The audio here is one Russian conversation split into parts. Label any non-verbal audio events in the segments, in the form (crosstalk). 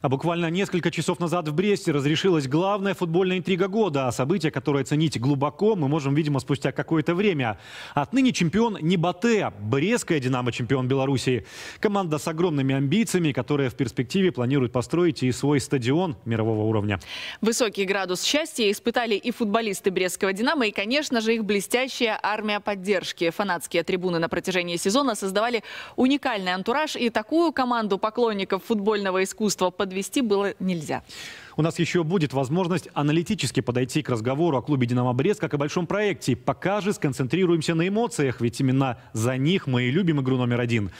А буквально несколько часов назад в Бресте разрешилась главная футбольная интрига года. А событие, которое ценить глубоко, мы можем, видимо, спустя какое-то время. Отныне чемпион не Батэ, Брестская «Динамо» чемпион Белоруссии. Команда с огромными амбициями, которая в перспективе планирует построить и свой стадион мирового уровня. Высокий градус счастья испытали и футболисты Брестского «Динамо», и, конечно же, их блестящая армия поддержки. Фанатские трибуны на протяжении сезона создавали уникальный антураж, и такую команду поклонников футбольного искусства под подвести было нельзя. У нас еще будет возможность аналитически подойти к разговору о клубе «Динамо Брест» как о большом проекте. Пока же сконцентрируемся на эмоциях, ведь именно за них мы и любим игру номер один.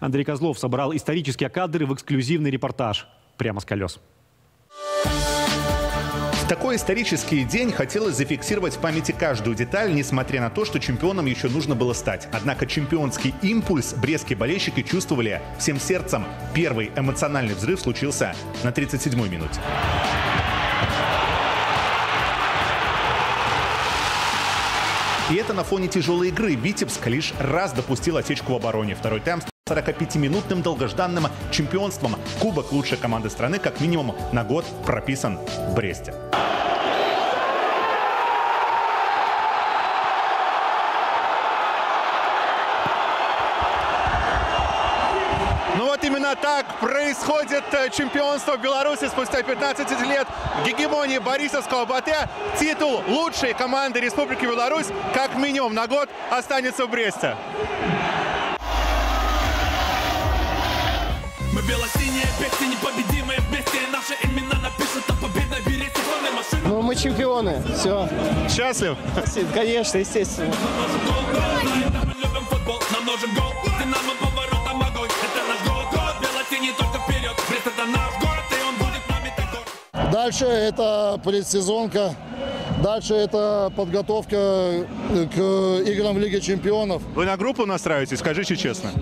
Андрей Козлов собрал исторические кадры в эксклюзивный репортаж. Прямо с колес такой исторический день хотелось зафиксировать в памяти каждую деталь, несмотря на то, что чемпионом еще нужно было стать. Однако чемпионский импульс брестские болельщики чувствовали всем сердцем. Первый эмоциональный взрыв случился на 37-й минуте. И это на фоне тяжелой игры. Витебск лишь раз допустил отечку в обороне. Второй тайм 45-минутным долгожданным чемпионством. Кубок лучшей команды страны как минимум на год прописан в Бресте. Ну именно так происходит э, чемпионство Беларуси спустя 15 лет гегемонии Борисовского Батэ. Титул лучшей команды Республики Беларусь как минимум на год останется в Бресте. Мы бело-синие песни непобедимые. Вместе Наши имена напишут на победной берете машины. Ну мы чемпионы, все Счастлив? Конечно, естественно. Мы любим футбол, нам нужен гол. Динамо поворотом огонь Это наш гол, бело-синий только вперед Брест это наш город и он будет нами такой. Дальше это предсезонка. Дальше это подготовка к играм в Лиге чемпионов. Вы на группу настраиваетесь, скажите честно?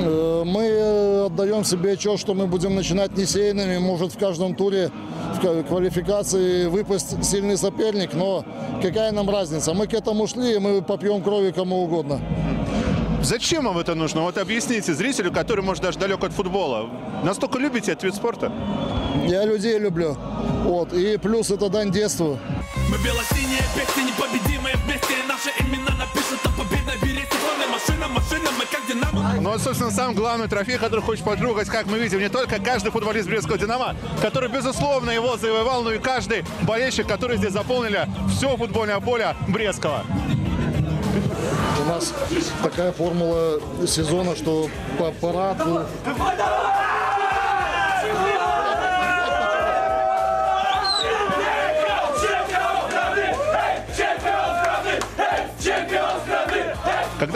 Э, мы отдаем себе отчет, что мы будем начинать не сейными. Может в каждом туре в квалификации выпасть сильный соперник, но какая нам разница? Мы к этому шли, и мы попьем крови кому угодно. Зачем вам это нужно? Вот объясните зрителю, который, может, даже далек от футбола. Настолько любите этот вид спорта? Я людей люблю. Вот. И плюс это дань детству. Мы бело-синие, песни непобедимые вместе. Наши имена напишут на победной берете. Машина, машина, мы как Динамо. Ну, вот, собственно, сам главный трофей, который хочет потрогать, как мы видим, не только каждый футболист Брестского Динамо, который, безусловно, его завоевал, но и каждый болельщик, который здесь заполнили все футбольное поле Брестского. У нас такая формула сезона, что по параду...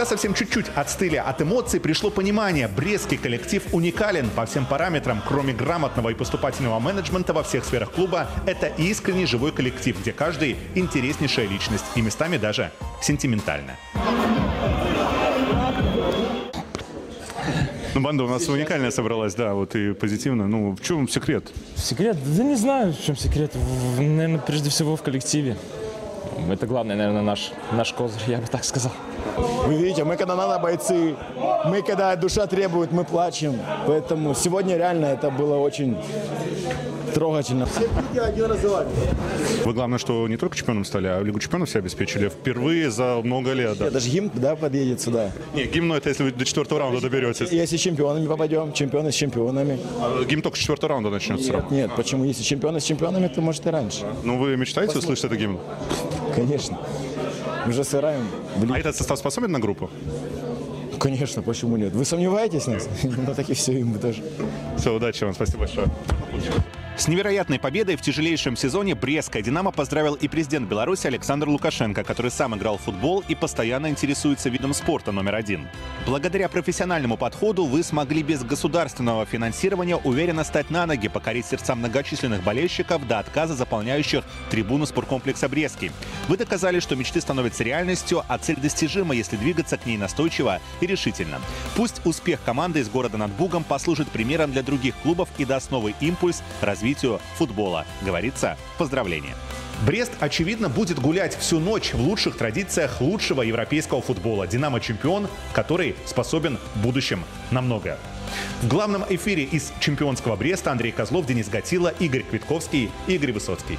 Когда совсем чуть-чуть отстыли от эмоций, пришло понимание, брестский коллектив уникален по всем параметрам, кроме грамотного и поступательного менеджмента во всех сферах клуба. Это искренний живой коллектив, где каждый интереснейшая личность и местами даже сентиментальная. Ну, банда у нас уникальная собралась, да, вот и позитивно. Ну, в чем секрет? Секрет? Да не знаю, в чем секрет. Наверное, прежде всего в коллективе. Это главное, наверное, наш, наш козырь, я бы так сказал. Вы видите, мы когда надо бойцы, мы когда душа требует, мы плачем. Поэтому сегодня реально это было очень трогательно. Вы главное, что не только чемпионом стали, а Лигу чемпионов все обеспечили впервые за много лет. Да. Даже гимн да, подъедет сюда. Не, гимн ну, это если вы до четвертого раунда доберетесь. Если чемпионами попадем, чемпионы с чемпионами. А, гимн только с четвертого раунда начнется. Нет, нет, почему? Если чемпионы с чемпионами, то может и раньше. Ну вы мечтаете Послушайте. услышать этот гимн? Конечно. Мы же сыграем. А этот состав способен на группу? Конечно, почему нет? Вы сомневаетесь нас? (laughs) Ну так и все, и мы тоже. Все, удачи вам, спасибо большое. С невероятной победой в тяжелейшем сезоне Брестская «Динамо» поздравил и президент Беларуси Александр Лукашенко, который сам играл в футбол и постоянно интересуется видом спорта номер один. Благодаря профессиональному подходу вы смогли без государственного финансирования уверенно стать на ноги, покорить сердца многочисленных болельщиков до отказа заполняющих трибуну спорткомплекса «Брестский». Вы доказали, что мечты становятся реальностью, а цель достижима, если двигаться к ней настойчиво и решительно. Пусть успех команды из города над Бугом послужит примером для других клубов и даст новый импульс развитию развитию футбола. Говорится, поздравления. Брест, очевидно, будет гулять всю ночь в лучших традициях лучшего европейского футбола. «Динамо» – чемпион, который способен в будущем на многое. В главном эфире из чемпионского Бреста Андрей Козлов, Денис Гатила, Игорь Квитковский Игорь Высоцкий.